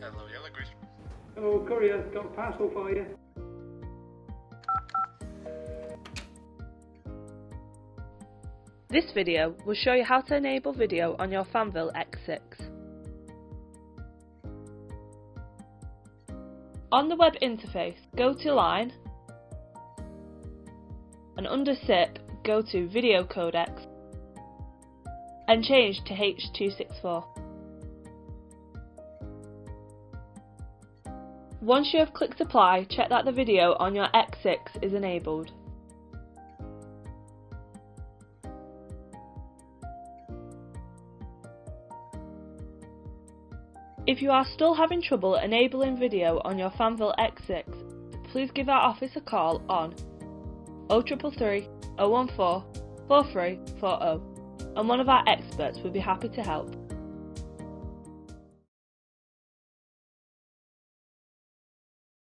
Hello, Yellowgrid. Oh, courier, got a parcel for you. This video will show you how to enable video on your Fanvil X6. On the web interface, go to Line, and under SIP, go to Video Codecs, and change to H.264. Once you have clicked Apply, check that the video on your X6 is enabled. If you are still having trouble enabling video on your Fanvil X6, please give our office a call on 0333 014 4340 and one of our experts will be happy to help.